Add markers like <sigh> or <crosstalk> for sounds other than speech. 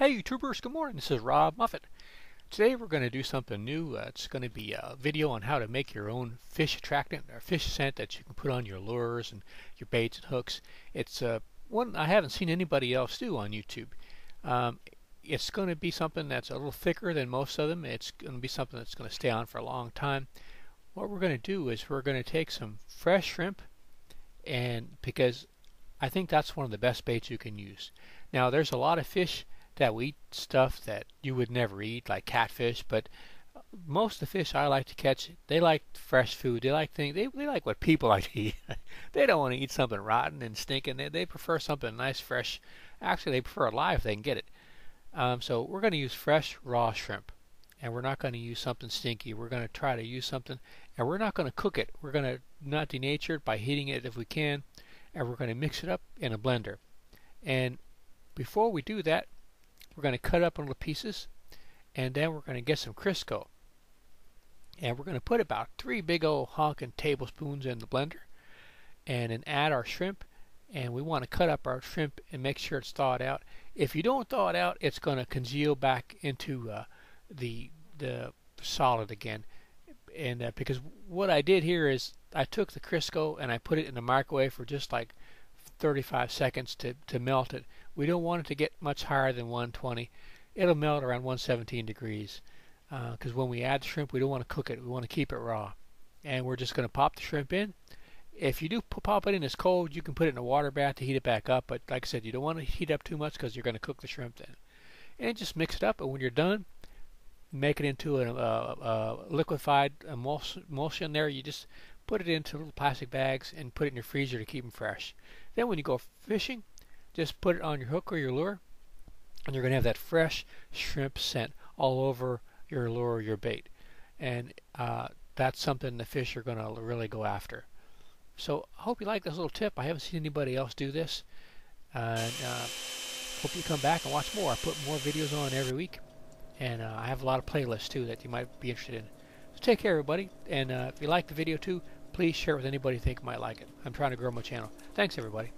Hey YouTubers, good morning. This is Robb Moffett. Today we're going to do something new. Uh, it's going to be a video on how to make your own fish attractant or fish scent that you can put on your lures and your baits and hooks. It's uh, one I haven't seen anybody else do on YouTube. Um, it's going to be something that's a little thicker than most of them. It's going to be something that's going to stay on for a long time. What we're going to do is we're going to take some fresh shrimp and because I think that's one of the best baits you can use. Now there's a lot of fish that we eat stuff that you would never eat, like catfish. But most of the fish I like to catch, they like fresh food. They like things. They, they like what people <laughs> like to eat. they don't want to eat something rotten and stinking. They, they prefer something nice, fresh. Actually, they prefer alive if they can get it. Um, so we're going to use fresh raw shrimp, and we're not going to use something stinky. We're going to try to use something, and we're not going to cook it. We're going to not denature it by heating it if we can, and we're going to mix it up in a blender. And before we do that, we're going to cut up in little pieces and then we're going to get some Crisco. And we're going to put about three big old honking tablespoons in the blender and then add our shrimp. And we want to cut up our shrimp and make sure it's thawed out. If you don't thaw it out, it's going to congeal back into uh, the the solid again. And uh, because what I did here is I took the Crisco and I put it in the microwave for just like 35 seconds to, to melt it. We don't want it to get much higher than 120. It'll melt around 117 degrees because uh, when we add the shrimp, we don't want to cook it. We want to keep it raw. And we're just going to pop the shrimp in. If you do pop it in as cold, you can put it in a water bath to heat it back up. But like I said, you don't want to heat up too much because you're going to cook the shrimp then. And just mix it up. And when you're done, make it into a, a, a liquefied emulsion there. You just put it into little plastic bags and put it in your freezer to keep them fresh. Then when you go fishing, just put it on your hook or your lure and you're going to have that fresh shrimp scent all over your lure or your bait. And uh, that's something the fish are going to really go after. So I hope you like this little tip. I haven't seen anybody else do this. And uh, hope you come back and watch more. I put more videos on every week. And uh, I have a lot of playlists too that you might be interested in. So take care everybody. And uh, if you like the video too, please share it with anybody you think might like it. I'm trying to grow my channel. Thanks, everybody.